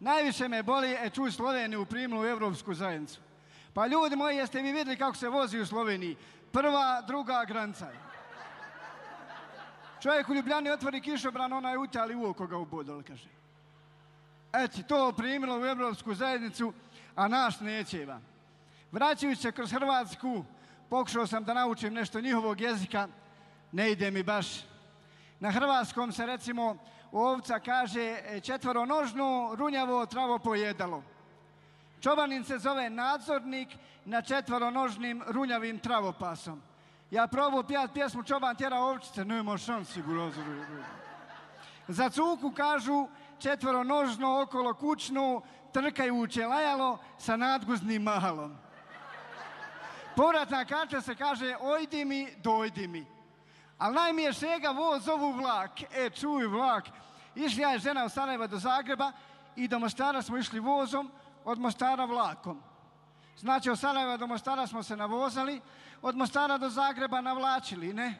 Najviše me boli, e čuj Sloveniju primila u Europsku zajednicu. Pa ljudi moji, jeste vi vidjeli kako se vozi u Sloveniji? Prva, druga granica. Čovjek u Ljubljani otvori kišobran, onaj utjali u oko ga ubodol, kaže. Eći, to primilo u Europsku zajednicu, a naš nećeva. Vraćajući se kroz Hrvatsku, pokušao sam da naučim nešto njihovog jezika, ne ide mi baš. Na hrvatskom se recimo ovca kaže e, četvoronožno runjavo travo pojedalo. Čobanin se zove nadzornik na četvoronožnim runjavim travopasom. Ja probao pijat pjesmu Čoban tjera ovčice, nema šansi Za cuku kažu četvoronožno okolo kućnu trkajuće lajalo sa nadguznim mahalom. Povratna karta se kaže ojdi mi, dojdi mi. Ali najmije šega voz zovu vlak. E, čuj vlak. Išli ja i žena od Sarajeva do Zagreba i do Mostara smo išli vozom, od Mostara vlakom. Znači od Sarajeva do Mostara smo se navozali, od Mostara do Zagreba navlačili, ne?